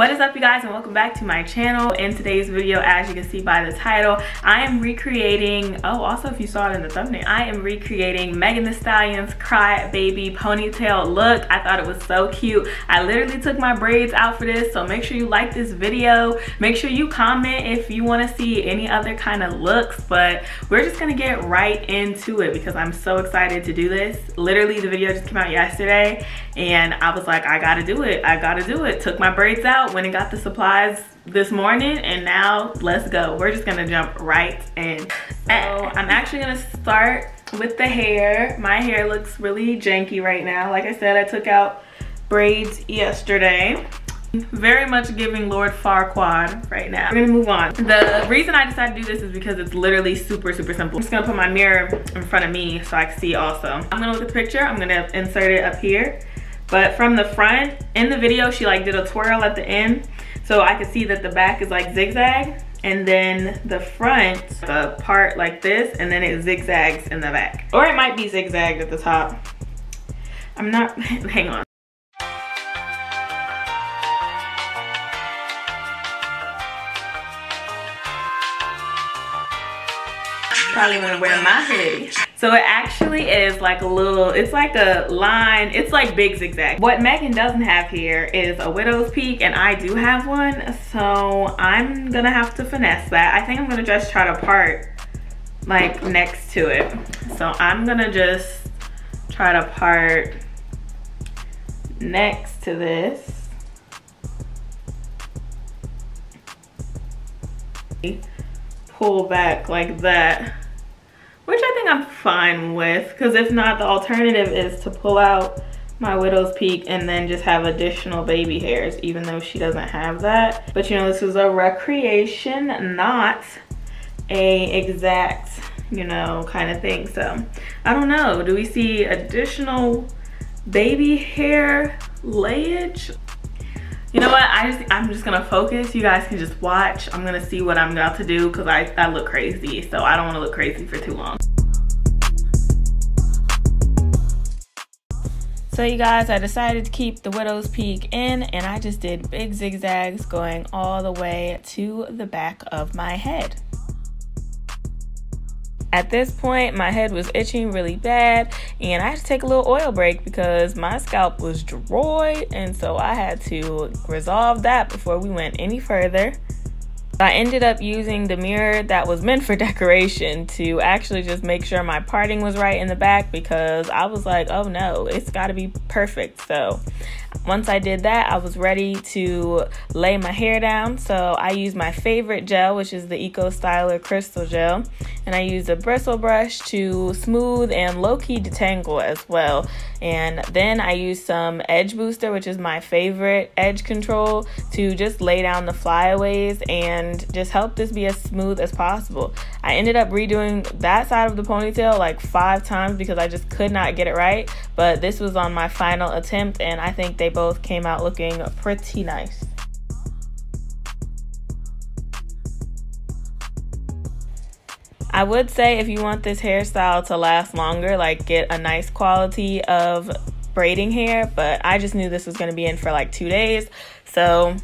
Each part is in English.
What is up you guys and welcome back to my channel. In today's video, as you can see by the title, I am recreating, oh also if you saw it in the thumbnail, I am recreating Megan Thee Stallion's Cry Baby ponytail look. I thought it was so cute. I literally took my braids out for this, so make sure you like this video. Make sure you comment if you want to see any other kind of looks, but we're just gonna get right into it because I'm so excited to do this. Literally the video just came out yesterday and I was like, I gotta do it, I gotta do it. Took my braids out, went and got the supplies this morning and now let's go. We're just gonna jump right in. So I'm actually gonna start with the hair. My hair looks really janky right now. Like I said, I took out braids yesterday. Very much giving Lord Farquaad right now. We're gonna move on. The reason I decided to do this is because it's literally super, super simple. I'm just gonna put my mirror in front of me so I can see also. I'm gonna look at the picture. I'm gonna insert it up here but from the front, in the video, she like did a twirl at the end. So I could see that the back is like zigzag. And then the front, the part like this, and then it zigzags in the back. Or it might be zigzagged at the top. I'm not, hang on. Probably wanna wear my hoodie. So it actually is like a little, it's like a line, it's like big zigzag. What Megan doesn't have here is a widow's peak and I do have one. So I'm gonna have to finesse that. I think I'm gonna just try to part like next to it. So I'm gonna just try to part next to this. Pull back like that which I think I'm fine with because if not the alternative is to pull out my widow's peak and then just have additional baby hairs even though she doesn't have that. But you know this is a recreation not a exact you know kind of thing. So I don't know. Do we see additional baby hair layage? You know what? I just I'm just gonna focus. You guys can just watch. I'm gonna see what I'm about to do because I, I look crazy. So I don't wanna look crazy for too long. So you guys, I decided to keep the widow's peak in and I just did big zigzags going all the way to the back of my head. At this point, my head was itching really bad, and I had to take a little oil break because my scalp was dry, and so I had to resolve that before we went any further. I ended up using the mirror that was meant for decoration to actually just make sure my parting was right in the back because I was like, oh no, it's got to be perfect. So once I did that, I was ready to lay my hair down. So I used my favorite gel, which is the Eco Styler Crystal Gel. And I used a bristle brush to smooth and low-key detangle as well. And then I used some Edge Booster, which is my favorite edge control, to just lay down the flyaways and just help this be as smooth as possible. I ended up redoing that side of the ponytail like five times because I just could not get it right. But this was on my final attempt and I think they both came out looking pretty nice. I would say if you want this hairstyle to last longer, like get a nice quality of braiding hair, but I just knew this was going to be in for like two days. So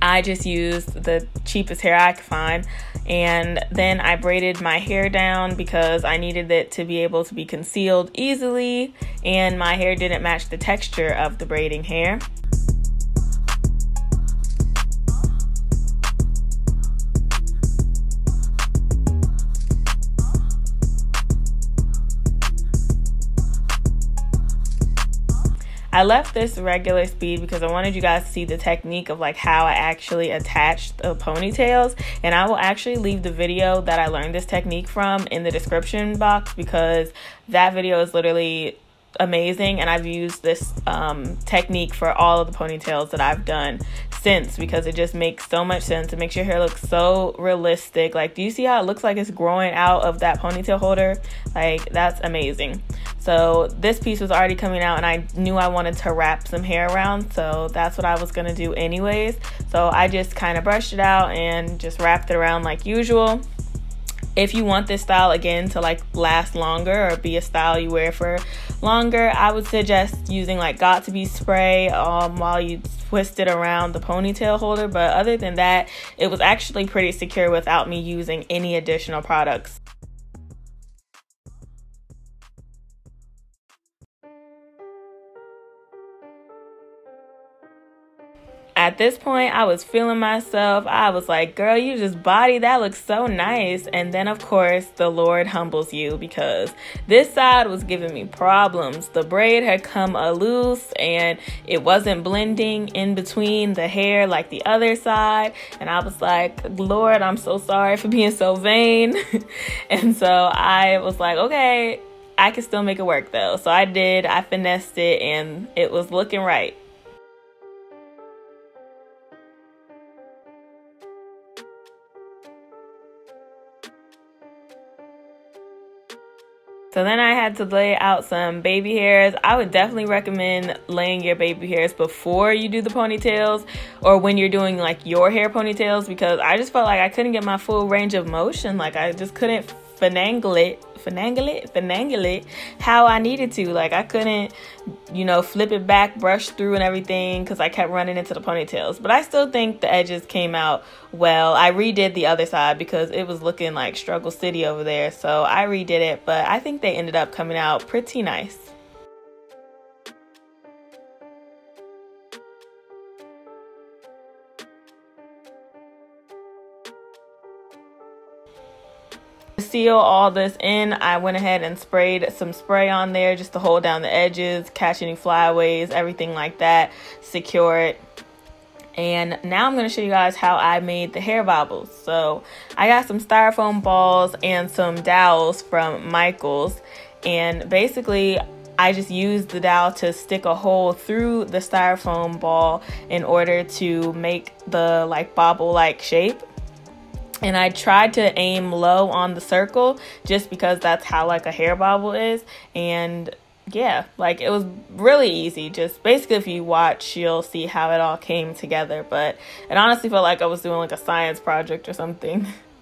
I just used the cheapest hair I could find. And then I braided my hair down because I needed it to be able to be concealed easily. And my hair didn't match the texture of the braiding hair. I left this regular speed because I wanted you guys to see the technique of like how I actually attached the ponytails. And I will actually leave the video that I learned this technique from in the description box because that video is literally amazing and I've used this um, technique for all of the ponytails that I've done since because it just makes so much sense. It makes your hair look so realistic. Like, do you see how it looks like it's growing out of that ponytail holder? Like, that's amazing. So this piece was already coming out and I knew I wanted to wrap some hair around. So that's what I was going to do anyways. So I just kind of brushed it out and just wrapped it around like usual. If you want this style again to like last longer or be a style you wear for longer i would suggest using like Got2b spray um, while you twist it around the ponytail holder. But other than that it was actually pretty secure without me using any additional products at this point, I was feeling myself. I was like, girl, you just body that looks so nice. And then, of course, the Lord humbles you because this side was giving me problems. The braid had come a loose and it wasn't blending in between the hair like the other side. And I was like, Lord, I'm so sorry for being so vain. and so I was like, okay, I can still make it work though. So I did, I finessed it and it was looking right. So then I had to lay out some baby hairs. I would definitely recommend laying your baby hairs before you do the ponytails or when you're doing like your hair ponytails because I just felt like I couldn't get my full range of motion. Like I just couldn't finagle it, finagle it, finagle it how I needed to. Like I couldn't, you know, flip it back, brush through and everything because I kept running into the ponytails. But I still think the edges came out well. I redid the other side because it was looking like struggle city over there. So I redid it, but I think they ended up coming out pretty nice. Seal all this in, I went ahead and sprayed some spray on there just to hold down the edges, catch any flyaways, everything like that, secure it. And now I'm going to show you guys how I made the hair bobbles. So I got some styrofoam balls and some dowels from Michaels. And basically I just used the dowel to stick a hole through the styrofoam ball in order to make the like bobble like shape and I tried to aim low on the circle just because that's how like a hair bobble is. And yeah like it was really easy. Just basically if you watch you'll see how it all came together. But it honestly felt like I was doing like a science project or something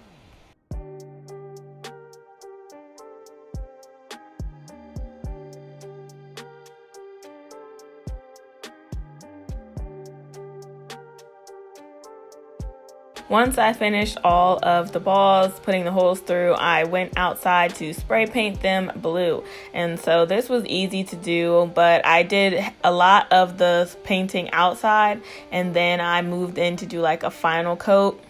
Once I finished all of the balls, putting the holes through, I went outside to spray paint them blue. And so this was easy to do, but I did a lot of the painting outside and then I moved in to do like a final coat.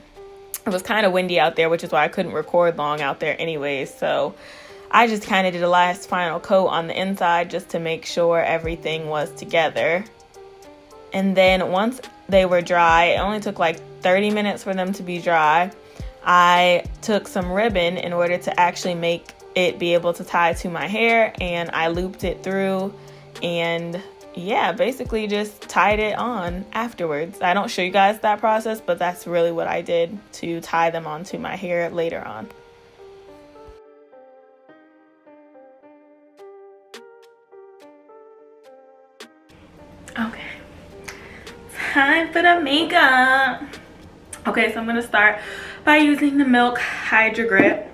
It was kind of windy out there, which is why I couldn't record long out there anyways. So I just kind of did a last final coat on the inside just to make sure everything was together. And then once they were dry, it only took like 30 minutes for them to be dry. I took some ribbon in order to actually make it be able to tie to my hair and I looped it through and yeah, basically just tied it on afterwards. I don't show you guys that process, but that's really what I did to tie them onto my hair later on. Okay, time for the makeup. Okay, so I'm gonna start by using the Milk Hydro Grip.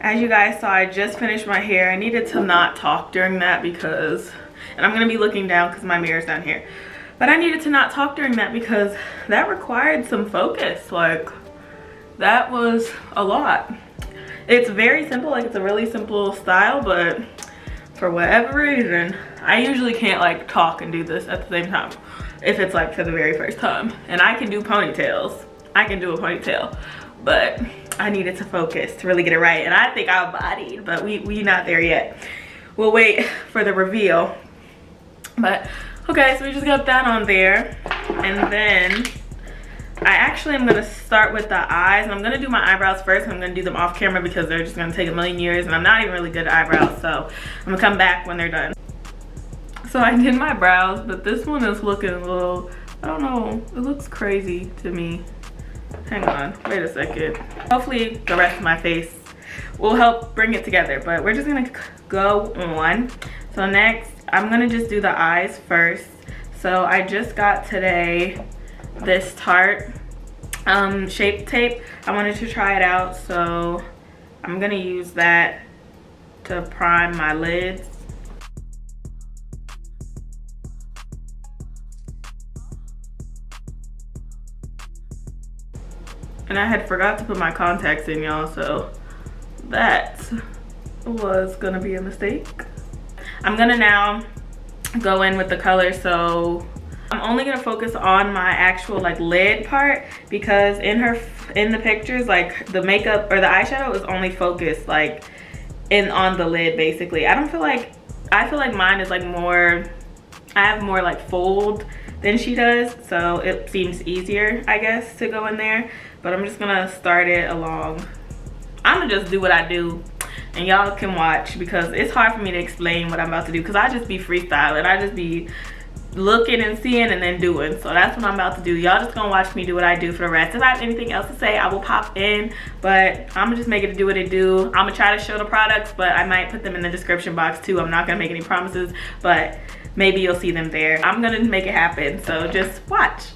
As you guys saw, I just finished my hair. I needed to not talk during that because, and I'm gonna be looking down because my mirror's down here. But I needed to not talk during that because that required some focus. Like, that was a lot. It's very simple, like it's a really simple style, but for whatever reason, I usually can't like talk and do this at the same time if it's like for the very first time. And I can do ponytails. I can do a ponytail, but I needed to focus to really get it right. And I think I bodied, but we we not there yet. We'll wait for the reveal. But okay, so we just got that on there. And then I actually am gonna start with the eyes. and I'm gonna do my eyebrows first. I'm gonna do them off camera because they're just gonna take a million years and I'm not even really good at eyebrows. So I'm gonna come back when they're done. So I did my brows, but this one is looking a little, I don't know, it looks crazy to me. Hang on, wait a second. Hopefully the rest of my face will help bring it together, but we're just gonna go on. So next, I'm gonna just do the eyes first. So I just got today this Tarte um, shape tape. I wanted to try it out, so I'm gonna use that to prime my lids. And I had forgot to put my contacts in y'all, so that was gonna be a mistake. I'm gonna now go in with the color so I'm only gonna focus on my actual like lid part because in her in the pictures like the makeup or the eyeshadow is only focused like in on the lid basically. I don't feel like I feel like mine is like more I have more like fold than she does so it seems easier I guess to go in there but I'm just gonna start it along. I'm gonna just do what I do and y'all can watch because it's hard for me to explain what I'm about to do because I just be freestyling. I just be looking and seeing and then doing. So that's what I'm about to do. Y'all just gonna watch me do what I do for the rest. If I have anything else to say, I will pop in, but I'm just make it to do what it do. I'm gonna try to show the products, but I might put them in the description box too. I'm not gonna make any promises, but maybe you'll see them there. I'm gonna make it happen, so just watch.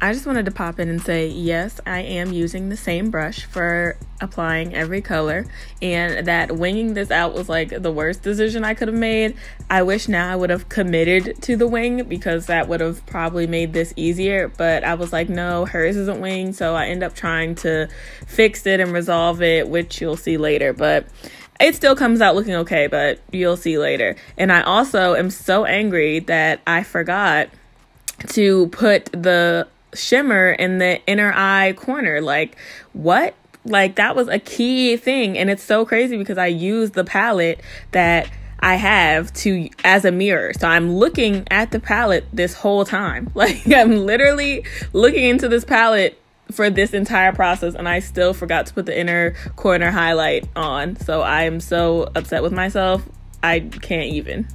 I just wanted to pop in and say, yes, I am using the same brush for applying every color, and that winging this out was like the worst decision I could have made. I wish now I would have committed to the wing because that would have probably made this easier, but I was like, no, hers isn't winged, so I end up trying to fix it and resolve it, which you'll see later, but it still comes out looking okay, but you'll see later. And I also am so angry that I forgot to put the shimmer in the inner eye corner. Like, what? Like, that was a key thing. And it's so crazy because I use the palette that I have to as a mirror. So I'm looking at the palette this whole time. Like, I'm literally looking into this palette for this entire process and I still forgot to put the inner corner highlight on. So I'm so upset with myself. I can't even.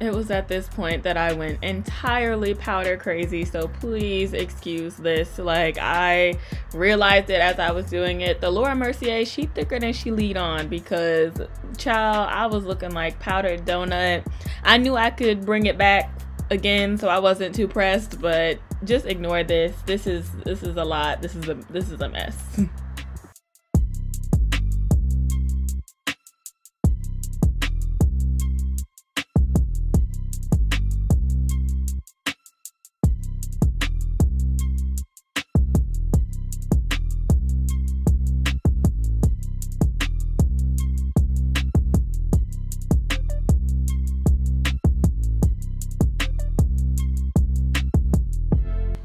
It was at this point that I went entirely powder crazy. So please excuse this. Like I realized it as I was doing it. The Laura Mercier, she thicker than she lead on because child, I was looking like powdered donut. I knew I could bring it back again, so I wasn't too pressed, but just ignore this. This is this is a lot. This is a this is a mess.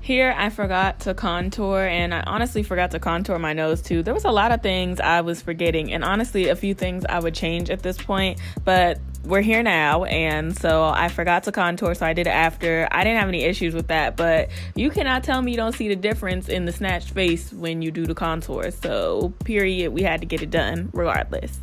Here, I forgot to contour, and I honestly forgot to contour my nose too. There was a lot of things I was forgetting, and honestly, a few things I would change at this point, but we're here now, and so I forgot to contour, so I did it after. I didn't have any issues with that, but you cannot tell me you don't see the difference in the snatched face when you do the contour. So, period, we had to get it done regardless.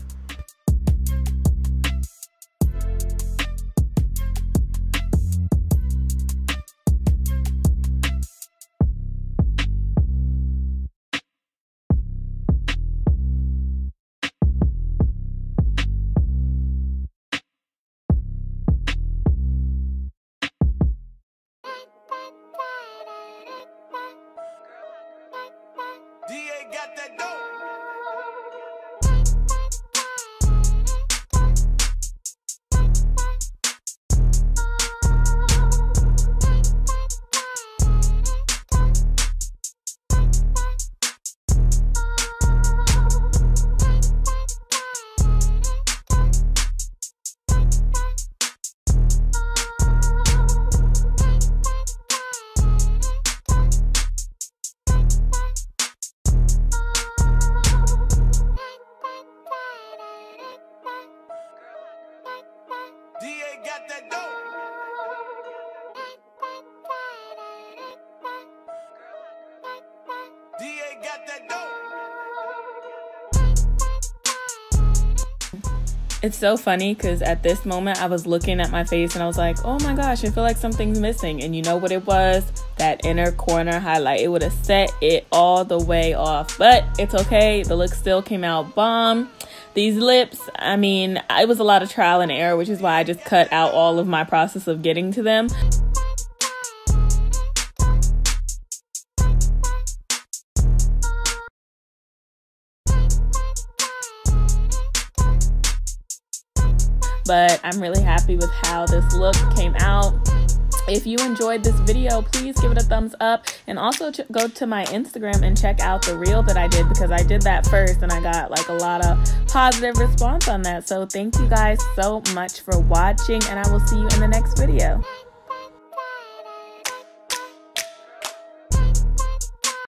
It's so funny because at this moment I was looking at my face and I was like, oh my gosh, I feel like something's missing. And you know what it was? That inner corner highlight. It would have set it all the way off. But it's okay. The look still came out bomb. These lips, I mean, it was a lot of trial and error, which is why I just cut out all of my process of getting to them. but I'm really happy with how this look came out. If you enjoyed this video, please give it a thumbs up and also ch- go to my Instagram and check out the reel that I did because I did that first and I got like a lot of positive response on that. So thank you guys so much for watching and I will see you in the next video.